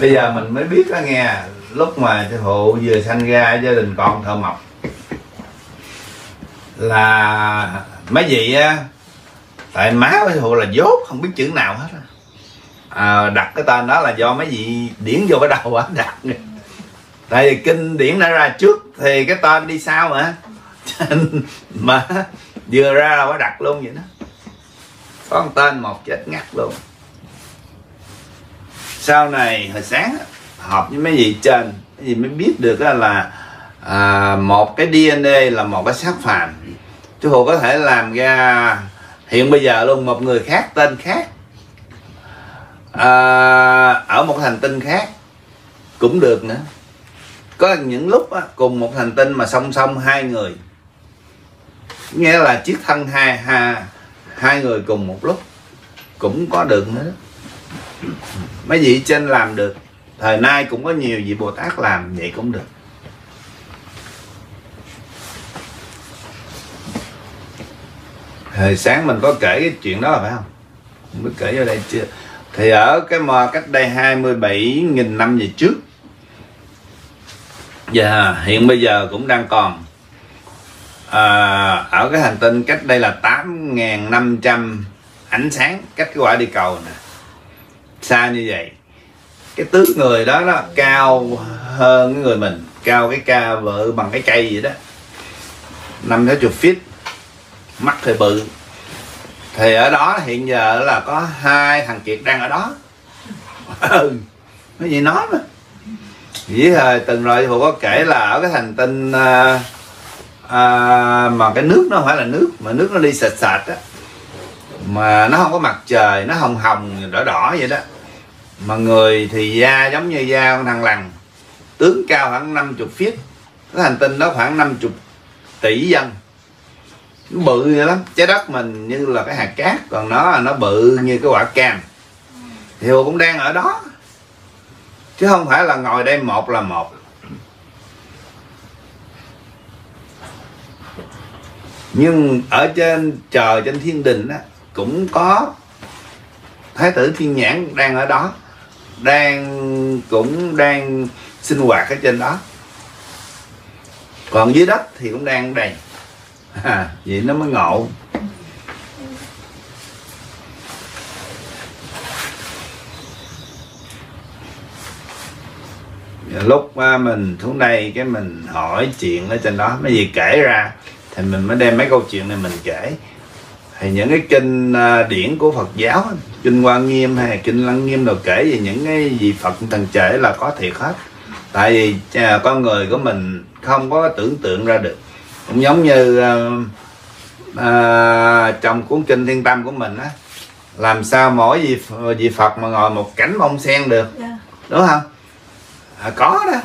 bây giờ mình mới biết đó nghe lúc mà sư phụ vừa sanh ra gia đình con thợ mộc là mấy vị á tại má của sư phụ là dốt không biết chữ nào hết à, đặt cái tên đó là do mấy vị điển vô cái đầu á đặt. Tại vì kinh điển đã ra trước thì cái tên đi sau mà. Mà vừa ra là phải đặt luôn vậy đó. Có một tên một chết ngắt luôn sau này hồi sáng học họp với mấy vị trên mấy vị mới biết được là, là à, một cái DNA là một cái xác phàm. Chú hồ có thể làm ra hiện bây giờ luôn một người khác tên khác. À, ở một hành tinh khác cũng được nữa. Có những lúc á, cùng một hành tinh mà song song hai người. Nghĩa là chiếc thân hai hai hai người cùng một lúc cũng có được nữa mấy vị trên làm được. Thời nay cũng có nhiều vị bồ tát làm vậy cũng được. Hồi sáng mình có kể cái chuyện đó phải không? Mình có kể vô đây chưa? Thì ở cái mà cách đây 27.000 năm về trước và hiện bây giờ cũng đang còn. À, ở cái hành tinh cách đây là 8.500 ánh sáng cách cái quả đi cầu nè xa như vậy. Cái tướng người đó đó cao hơn cái người mình cao cái ca vợ bằng cái cây vậy đó. Năm sáu chục feet mắt thì bự. Thì ở đó hiện giờ là có hai thằng kiệt đang ở đó. Ừ cái gì nói mà. Vậy thời từng rồi hồ có kể là ở cái hành tinh à, à, mà cái nước nó không phải là nước mà nước nó đi sệt sệt á mà nó không có mặt trời, nó hồng hồng, đỏ đỏ vậy đó. Mà người thì da giống như da con thằng lằn, tướng cao khoảng 50 feet, cái hành tinh đó khoảng 50 tỷ dân. Nó bự vậy lắm, trái đất mình như là cái hạt cát, còn nó nó bự như cái quả cam. Thì cũng đang ở đó, chứ không phải là ngồi đây một là một. Nhưng ở trên trời, trên thiên đình á cũng có thái tử thiên nhãn đang ở đó đang cũng đang sinh hoạt ở trên đó. Còn dưới đất thì cũng đang đầy đây. À, vậy nó mới ngộ. Lúc à, mình xuống đây cái mình hỏi chuyện ở trên đó. Mấy gì kể ra thì mình mới đem mấy câu chuyện này mình kể thì những cái kinh à, điển của Phật giáo kinh Hoa Nghiêm hay kinh Lăng Nghiêm đồ kể về những cái gì Phật thần trễ là có thiệt hết. Tại vì à, con người của mình không có tưởng tượng ra được. Cũng giống như à, à, trong cuốn kinh Thiên Tâm của mình á làm sao mỗi vị vị Phật mà ngồi một cảnh bông sen được Dạ. đúng không? À, có đó